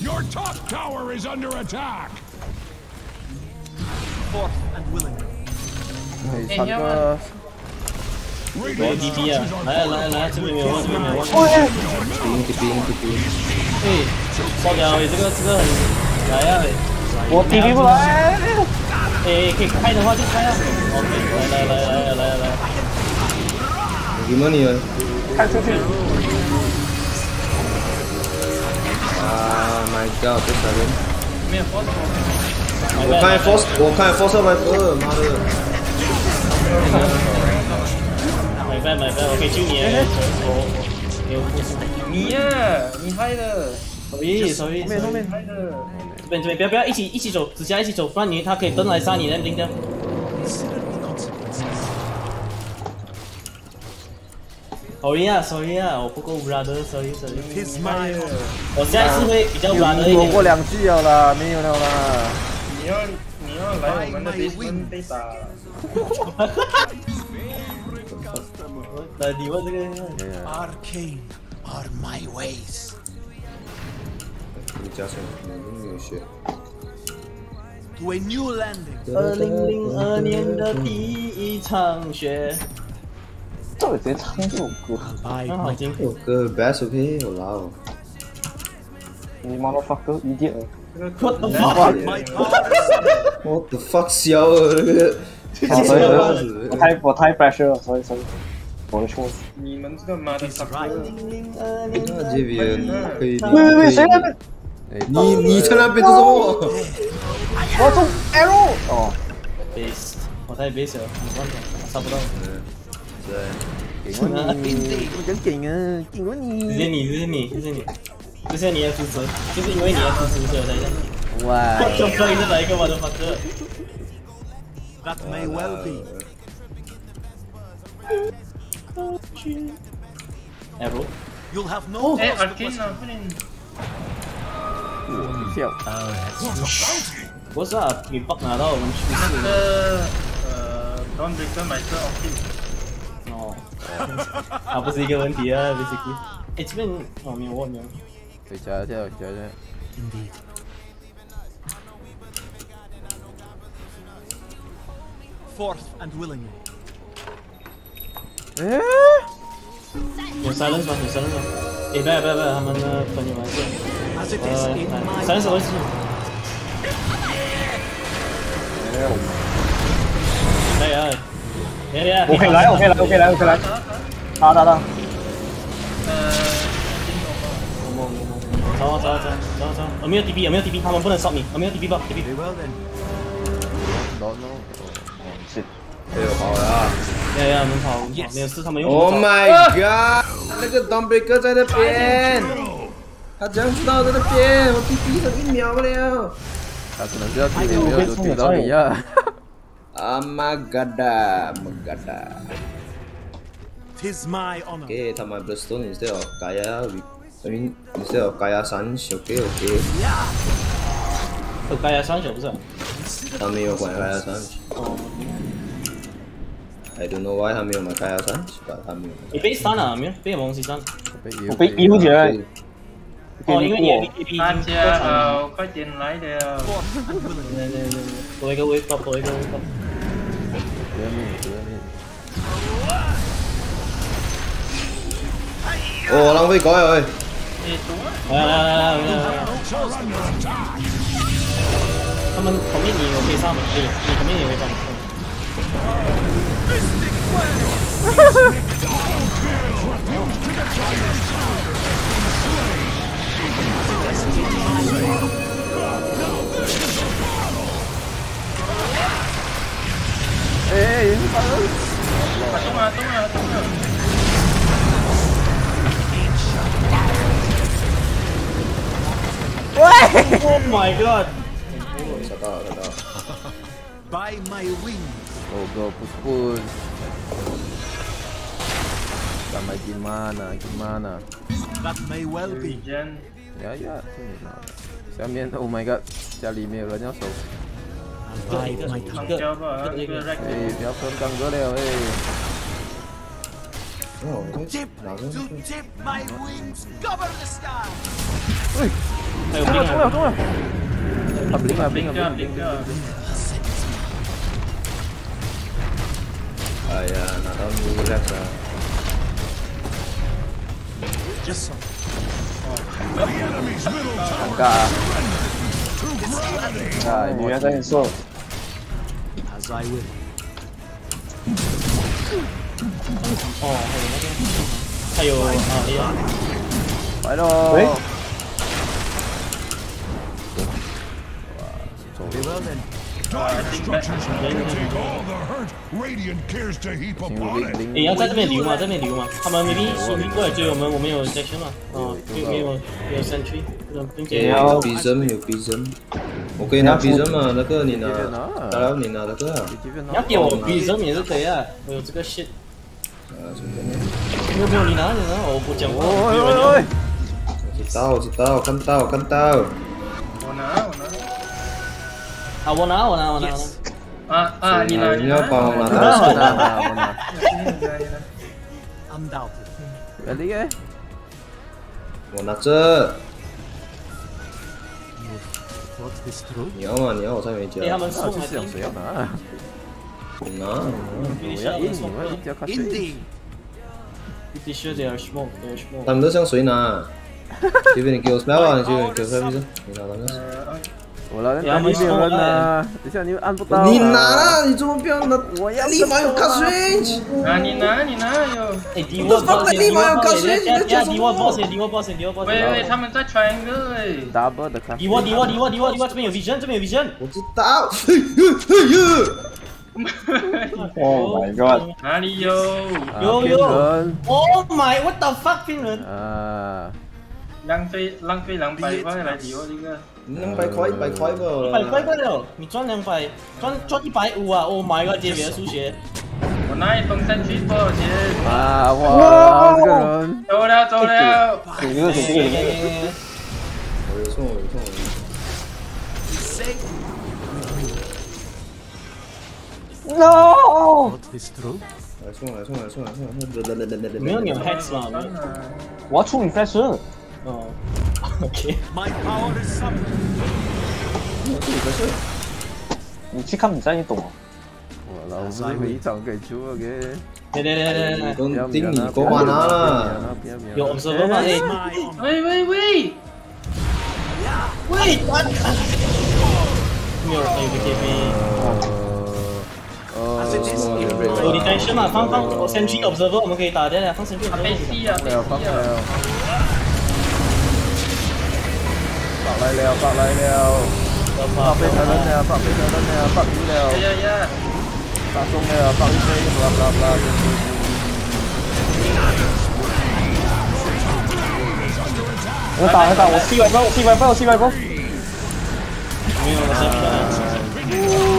S7: Your top tower is under attack.
S9: Forth and willing.
S2: 可以三个。
S1: 我有 DB 啊！来啊来啊来啊！这边没有，这边没有。
S3: 冰的冰的冰。
S1: 哎，烧掉！哎，这个这个很来啊！
S4: 我 DB 不来。
S1: 哎，可以开的话就开啊！OK，来来来来来来。
S3: Gimana ya?
S4: 开出去。
S3: 啊，My God，这啥人？
S8: 没有 force
S3: 我看 force，我看 force 外哥，妈的！
S1: 买饭买饭，我可以救你。我没有故事。
S8: 你呀，你害的。
S1: sorry sorry。
S8: 后面后面害的。
S1: 这边这边不要不要一起一起走，指甲一起走，不然你他可以登来杀你，那盯着。Sorry 啊，Sorry 啊，我不够 brother，Sorry Sorry。我下一次会比较 brother 一点。
S2: 我过两句了啦，没有了啦。
S8: 你要你要来我们的 Division 被打
S1: 了，哈哈哈！我
S9: 来你问这个。
S3: 你加血，我们没有
S9: 血。
S1: 二零零二年的第一场雪，
S4: 到底谁唱的？我我，
S1: 很好听。
S3: 这首歌白手皮好老。
S4: 你妈的
S1: 发哥一点。
S3: What the fuck？笑啊，这个。
S4: 我太我太 pressure 了，所以所以我的错。
S8: 你们这个妈的
S3: 这边可以。
S4: 喂喂喂，谁那边？
S3: 你你在那边做什么？
S4: 我中 arrow。哦。
S1: base，我太 base 了，没办法，杀不到。
S3: 对。
S2: 给我你，我真给啊，给我你。
S1: 谢谢你，谢谢你，谢谢你，谢谢你的支持，就是因为你的支持，所以我才这样。
S2: 哇。
S1: 就可以是哪一个我的 fuck？
S9: That may well be.
S1: Arrow.
S9: You'll have no
S8: 哎
S9: cause to
S8: ，Arcane
S9: question
S8: 呢？不能
S2: 跳，
S1: What's up？你 bug 拿到我们去
S8: 那个呃，Dawnbreaker 买这 Arcane，
S1: 哦，啊，不是一个问题啊，basically。哎，这边哦没有我没有。
S2: 可以加一下，加一下。
S9: Indeed. Forth and willingly.
S2: 哎，
S1: 有 silence 吗？有 silence 吗？哎，不要不要不要，他们的朋友们是呃 my，silence 我是。来呀！哎呀！
S4: 我可以来，我可以来，我可以来，我可以来。打打打！
S1: 走走走走走，我没有 DB，我没有 DB，他们不能杀你，我没有 DB 吧？DB。
S2: No 是，
S3: 哎呦好
S1: 呀，呀呀能跑，没有事，他们用。
S3: Oh my god！那个 Dombey 哥在那边，他怎样知道在那边？我 DB 他一秒了。
S2: 他可能是要听你，没有听到你呀。
S9: Oh my god！My
S3: god！Okay，他们 Blaston 是要改啊，Rip。We, I mean instead of Gaia Sanch. Okay, okay.
S1: 有盖亚三小不是？
S3: 他没有买 Gaia Sanch.
S1: 哦
S3: ，I don't know why 他没有买 Gaia Sanch, but 他没有买。
S1: 你被删了没有？被蒙西删。
S4: 我被医护起来。
S1: 哦，因为你 A P
S8: 大家好，快点来了。
S1: 对对对，多一个 wake up，多一个 wake up。
S2: 革命，革命。
S3: 哦，浪费改啊喂！
S1: 来来来来来来！他们旁边你有可以上吗？可以，你旁边也会上。
S2: 哎，人家
S8: 动啊动啊动啊！
S2: 喂！
S1: Oh my god！
S3: 找到了，找到了。
S9: By my wings.
S2: Oh bro, push push. Sampai gimana, gimana?
S9: That may well be.
S2: 呀呀，这里呢？下面，Oh my god，家里没有人要守。
S9: By my
S8: 扛
S9: tongue.
S8: 胶吧，一个 rack。
S2: 哎，不要分刚哥了，哎。
S3: 哦
S9: ，Dip to dip my wings, cover the sky.
S2: 喂，
S1: 还有
S2: 中了，中了，中了！他不灵啊，不灵啊，
S8: 零个
S2: 不灵
S8: 零个。
S3: 哎呀，拿到你 Rex 了。
S9: Yes, sir.
S2: 尴尬啊！啊，
S4: 你原在很瘦。
S9: As I will.
S1: 哦，还有那边，还有啊，
S2: 来喽！
S4: 喂，
S7: 哇，走了。
S1: 你要在这边留吗？这边留吗？他们 maybe 过来追我们，我们有在线吗？啊，没有没有没有三区，不能。有比针，
S3: 有比针，我可以拿比针吗？那个你拿，打扰你拿那个。
S1: 你要给我比针也是可以啊，我有这个
S3: 线。
S1: 没有没有，你拿你拿，我不讲话。
S3: 我知道，我知道，看到看到。
S8: 我拿我拿。
S1: 啊，我拿我拿我拿。
S8: 啊啊，你拿
S3: 你要帮我拿
S2: 我拿我拿我拿。
S9: Undoubted.
S2: 来这个，
S3: 我拿这。
S9: Thought this through?
S3: 你要吗？你要我再没加。
S1: 给他们送来
S2: 就是谁要拿？
S3: 你拿。
S2: 我要赢，你们一定要看谁。
S1: T 恤的很薄，很薄。
S3: 他们都像谁呢？这边的 Ghost，那边的 Ghost，那边是。你拿了吗？
S2: 我来嘞。你还没变完呢，等下你又按不到。
S3: 你拿，你这么彪的，
S2: 我要
S3: 立马有 Cushing。
S8: 啊，你拿，你拿
S1: 就。你我放开，立马要 Cushing。呀呀，敌我 Boss，敌我 Boss，敌我 Boss。
S8: 喂喂，他们在 Triangle 哎。
S2: 打不的卡。
S1: 敌我，敌我，敌我，敌我，敌我这边有 Vision，这边有 Vision。
S3: 我去打。
S4: Oh my god！
S8: 哪里有？
S1: 有有。Oh my，what the fuck，病人。
S2: 啊。
S8: 浪费浪费两百块来理我这个。
S3: 两百块，一百块不？
S1: 一百块不了，你赚两百，赚赚一百五啊！Oh my god，姐别数学。
S8: 我拿一封三去多少钱？
S2: 啊哇！这个人
S8: 走了走了。
S9: No！Put this through.
S3: 来送来送来送来送来，
S1: 没有你有 hex 吗？
S4: 我要出你 flash。
S1: 哦，OK。
S9: My power is summoned.
S4: 你去看比赛，你懂吗？
S2: 我老子非常给出了给。
S1: 对对对对对。
S3: 都顶你过完了。
S1: 有 observer 吗？
S8: 喂喂喂！
S1: 喂！没有，还有个 TP。
S2: 呃，
S1: 有你单身嘛？放放，我先去 observer，我们可以打的，放先去。
S8: 他被吸啊！
S2: 没有放没有。爆来了，爆来了！爆被他人了，爆被他人了，爆赢了！
S8: 呀呀！
S2: 爆中了，爆一飞，blah blah blah。
S4: 我打我打，我七百分，我七百分，我七百分。
S1: 没有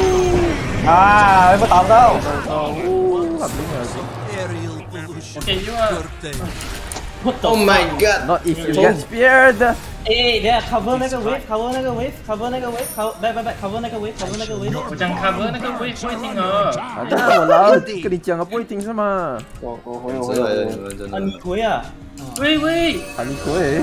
S1: 了，
S4: 啊，我打不到。
S8: 给你啊
S3: ！Oh my god!
S2: Not if you get speared.
S1: 哎，等下 cover 那个 wave，cover 那个 wave，cover 那个 wave，cover back back back，cover 那个 wave，cover 那个 wave。
S8: 我讲 cover 那个 wave 不会听哦。
S2: 那我老跟你讲了，不会听是吗？
S4: 我我回我
S3: 回
S4: 回。
S1: 啊，你回啊！
S8: 喂喂！
S2: 啊，你回。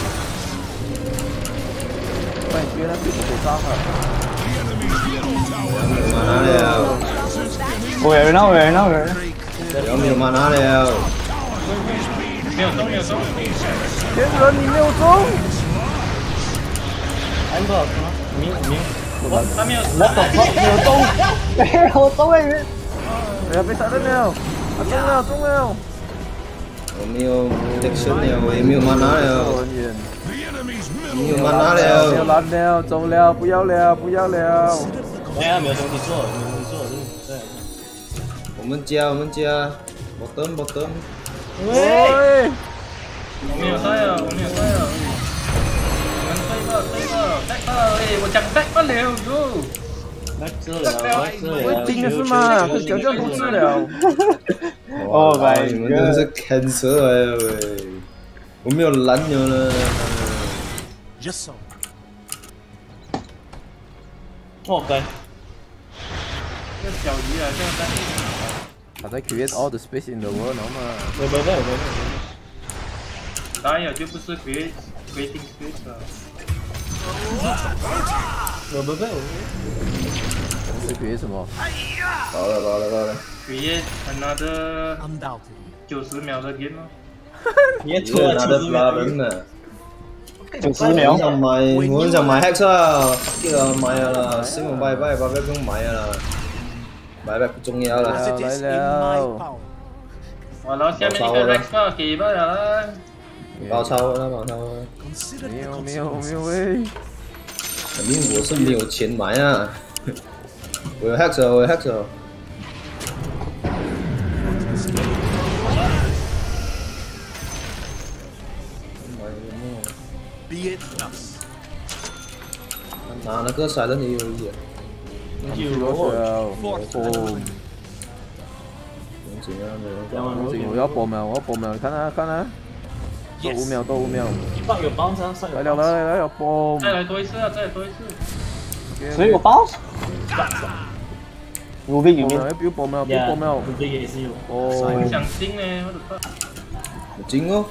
S2: 事？快别让自己被杀了
S3: ！Mana 了？
S4: 我有人了，我有人了，我有人。
S3: 有没有 mana 了？
S8: 没有中，没有中。
S2: 天人，你没有中！
S1: 安多少分？五名五名。
S8: 我他没有。
S4: 我懂，没有中，没有中了
S3: 有没有。
S2: 蓝了，走了，不要了，不要了。
S1: 没有，没有东西做，没有东西做，真的。
S3: 我们家，我们家，bottom bottom。
S2: 喂！
S8: 我没有带啊，我没有带啊。我们推吧，推吧，back 吧，哎，我讲 back 不了
S1: 了，
S2: 会盯的是吗？这讲讲都治了。
S4: 哦，来，
S3: 你们真是 cancer 哎喂！我没有蓝牛了。
S9: Just so.
S1: 哦，该。
S8: 这个小鱼啊，这样单。
S2: 他在 create all the space in the world 嘛？
S1: 没没没没。
S8: 哪有就不是 create creating space 了。
S1: 我不背，
S2: 是 create 什么？
S3: 到了到了到了。
S8: create another 九十秒的 game 吗？
S1: 你也错了
S3: ，another problem 呢？
S4: 九十秒。
S3: 我想買，我想買 hex 啊！叫我買啊啦，先我買買買不用買啊啦，買不不重要啦。
S2: 來了。
S8: 我然後下面一個 Rex 吧，給吧啦。
S3: 包抄啦，包抄啦。
S2: 沒有沒有沒有喂。
S3: 肯定我是沒有錢買啊！我有 hex 我有 hex 拿那个塞的你有意啊？
S2: 有。
S3: 怎样的？
S2: 我要搏秒，我要搏秒，看啊看啊，多五秒，多五秒。
S1: 上有帮上，上有。
S2: 来了来了来了，播。
S8: 再来多一次啊！再来多一次。
S4: 所以我包。五倍有没有？
S2: 不要播秒，不要播秒。
S1: 五倍也是有。
S2: 哦。
S8: 我想进呢，我的靠。
S3: 我进哦。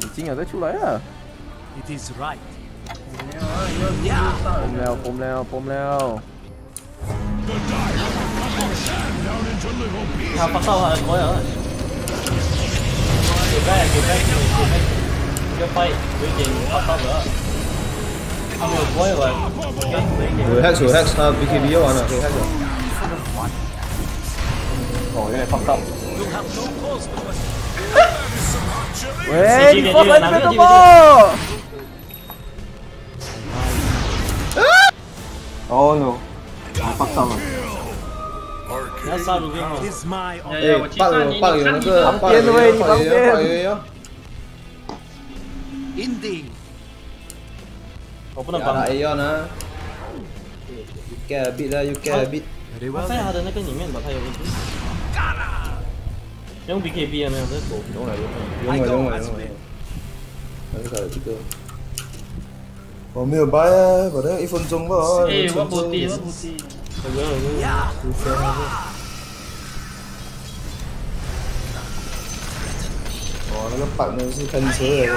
S2: 你进了再出来啊。
S9: It is right.
S2: 崩了崩了崩了。
S1: 他发烧啊，我有。给盖给盖给盖。个 fight 有一点怕怕的。他没有 boy 了。
S3: 有 hex 有 hex，他 BKB 完了，可以 hex。
S4: 哦，有点放大。
S2: 喂，你放来这个吗
S4: ？Oh no！放大了。
S1: 你要杀卢宾吗？
S3: 哎，棒有棒有那个棒有棒有棒有棒有。
S9: Indeed.
S1: 我不能绑
S3: A 呢？You get a bit 啦，You get a bit。
S1: 他在他的那个里面吧，他有问题。用 BKB 啊没有？这狗
S3: 用了用了用了用了用了。那个这个。我没有掰啊，反正一分钟吧。
S8: 哎，我不低，我不低。
S1: 这个这个，
S3: 哦，那个板子是喷车的。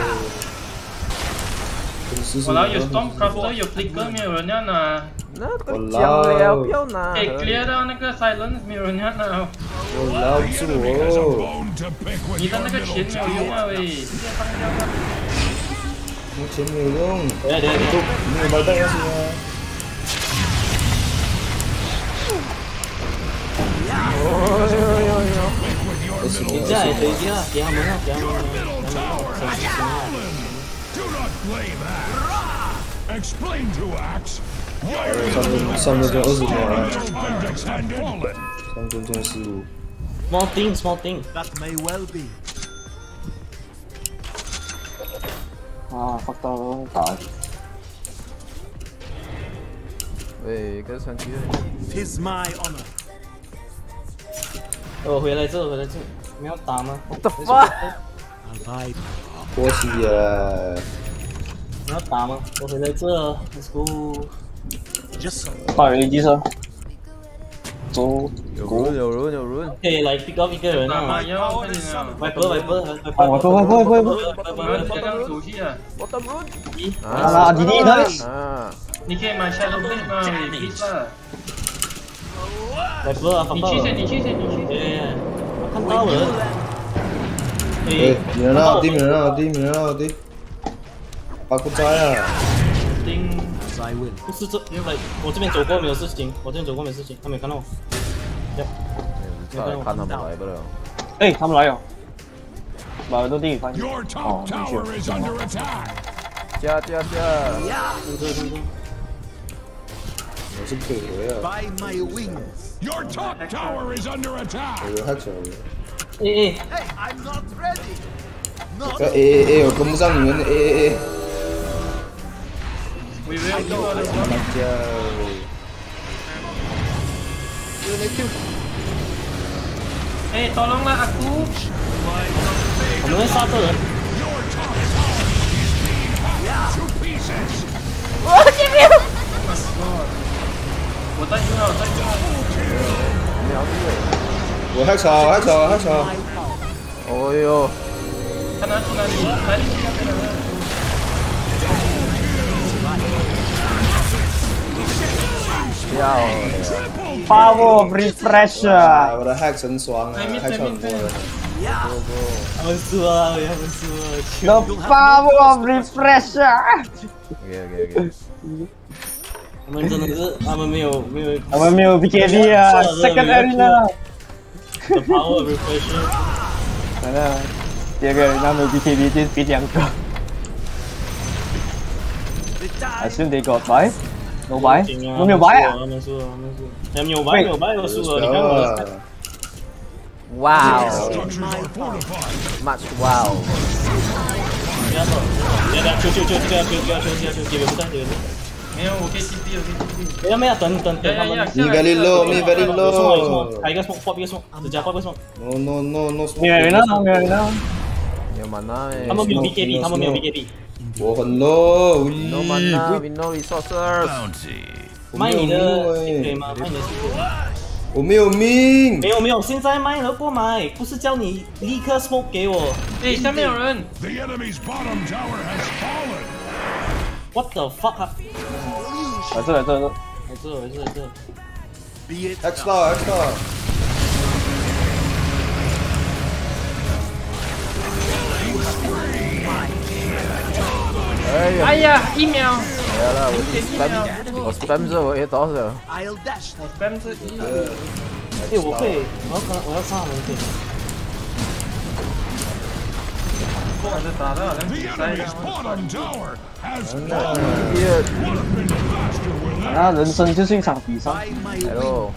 S8: 我老有 Stormcrafter 有 Flicker 没有人要拿。
S2: 那个讲了不要拿。
S8: 哎，clear 到那个 Silence 没有人要拿。
S3: 我老住哦。
S8: 你的那个钱没有用啊喂，直接放掉吧。
S3: 我钱没有用。
S1: 对对对。
S3: 没有买单要是吗？
S2: 哦哟哟哟！
S1: 等一下，等一下，给他们啊，给他们，给他们。
S7: Play that. Explain to Axe.
S3: 三分钟二十秒了，三分钟十五。
S1: Small thing, small thing.
S9: That may well be.
S4: 啊，发到了，打。
S2: 喂，跟传奇。
S9: Tis my honor.
S1: 我回来这，回来这，你要打吗
S2: ？What the fuck？
S3: 可惜啊！
S1: 你要打吗？我回来这，Let's go。
S4: 大人机车。走。
S2: 有人，有人，有人。
S1: 可以来 pick up 一个人啊！外波，外波，外
S4: 波。外波，外波，外波。
S8: 这样熟悉啊！
S2: 我。
S4: 啊，弟弟的。
S2: 啊。
S8: 你可以买 Shadow Blade 吗？你可以了。
S1: 外波啊！
S8: 你去先，你去先，你去
S1: 先。我看到人。
S3: 哎，米人啊，弟，米人啊，弟，米人啊，弟。把กู摘啊！
S8: 丁，
S1: 不是这，因为我这边走过没有事情，我这边走过没事情，他没看到我。
S2: 再看他们来不了。
S4: 哎，他们来了。把耳朵递给他。
S7: Your top tower is under attack.
S2: 加加加！
S1: 等着等着。
S3: 我是腿啊。
S9: By my wings.
S7: Your top tower is under attack.
S3: 我有太久了。
S1: 哎哎。
S9: Hey, I'm not ready.
S3: 哎哎哎，我跟不上你们，哎哎哎。
S8: 我以为要到了。
S3: 大家。
S8: 哎，tolonglah aku。
S1: 我们会杀这人。
S2: 我这边。
S8: 我在用啊，我在用啊。
S3: 我还吵，还吵，还吵。
S2: 哦哟。
S8: 看他去哪里？哪里去哪里？
S2: 漂亮。
S4: Power refresher。
S3: 我的 hack 很爽啊，还超多的。
S1: 他们输了，他们输了。
S4: The power refresher。
S2: OK OK OK。
S1: 他们真的是，他们没有没有。
S4: 他们没有 BKB 啊，Second Arena。
S1: The power refresher。
S4: 真的。第二个人他们 BKB 就比两个。I assume they got buy. No buy. 我没有 buy 啊。
S1: 他们输了，他们输了。他们有 buy 没有 buy 都输了，你看我。
S2: Wow. Much wow.
S1: 不要走，不要不要，求求求，这个要求，这个要求，这个要求，这个不在，这个。
S8: 没有，我可以 TP，我可以 TP。
S1: 没有没有，等等等他们。
S3: Me very low, me very low。
S1: 还一个 smoke，放一个 smoke，只加放一个 smoke。
S3: No no no no smoke。
S4: 没有人了，没有人了。
S2: 有 mana
S1: 他们没有 BKB，他们没有 BKB。
S3: 我很 low。
S2: No mana, we no resources。
S1: 卖你的可以吗？卖你的。
S3: 我没有命。
S1: 没有没有，现在卖了过买，不是叫你立刻 smoke 给我。
S8: 哎，下面有人。
S7: The enemy's bottom tower has fallen.
S1: What the fuck？
S4: 来这来这来
S1: 这来这来这。
S3: X 到 X 到。
S8: 哎呀，一秒。
S2: 没有了，我 spam，我 spam 着我也到手。
S8: I'll dash。我 spam 着一。
S1: 哎，我可以，我要可能我要杀人可以。
S8: 我这打的好像比赛一样。
S4: 啊，人生就是一场比赛。
S2: Hello。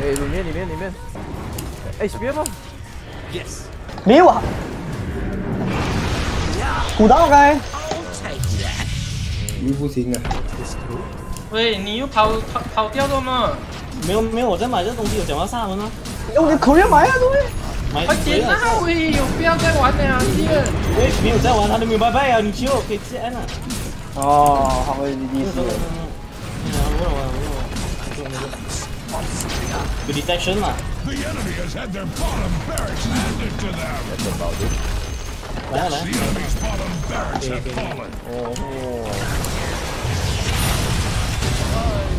S2: 哎，里面里面里面。哎，别吗
S9: ？Yes。
S4: 没有啊。补刀该。
S3: 鱼不行啊！
S8: 喂，你又跑跑跑掉了吗？
S1: 没有没有，我在买这东西，我讲要杀人啊！
S4: 用你口令买啊，各位！
S8: 快点啊！喂，有不要再玩了呀，弟！
S1: 喂，没有在玩，他都没有拜拜啊！你去我，可以接啊！
S4: 哦，好，我意思。
S1: 我我我我我。有 detection 嘛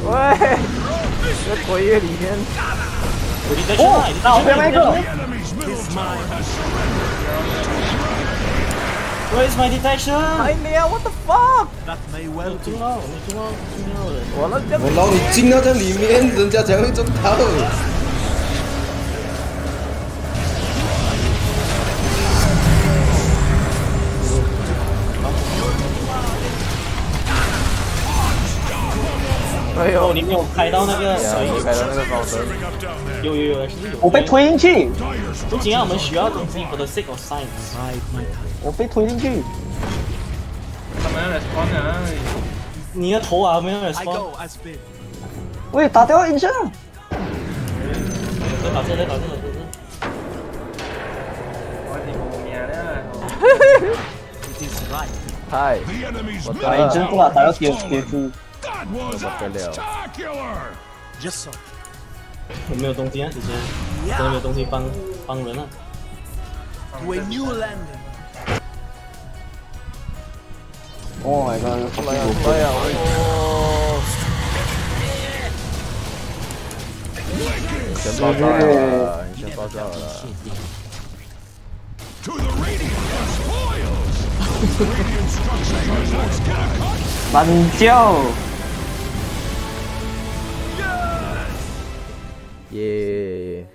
S2: 喂，这鬼月里面，
S4: 哦，打回来一个。
S1: Where's my detection？
S2: 还没啊，What the fuck？
S1: 我中了，我中了，中了人。
S2: 完了，
S3: 我老你进到这里面，人家才会中刀。
S1: 哎呦，你没有开到那个，
S2: 开到那个。
S1: 有有有，
S4: 我被推进去。
S1: 不行啊，我们需要东西，for the sake of science。
S4: 我被推进去。
S8: 他们要来 spawn 啊！
S1: 你的头啊，没有 spawn。
S4: 喂，打掉影像。
S1: 在打这，在打这，打这。
S8: 我你无名了。
S2: 嗨，
S4: 我打真不打，打到跌跌出。
S2: 怎么得了。
S1: 有没有东西啊？之前真的没有东西帮帮人啊。
S9: To a new landing。
S4: Oh my god！
S2: 哎呀哎呀！先爆炸了，先爆炸了。
S4: 慢叫。
S2: yeah.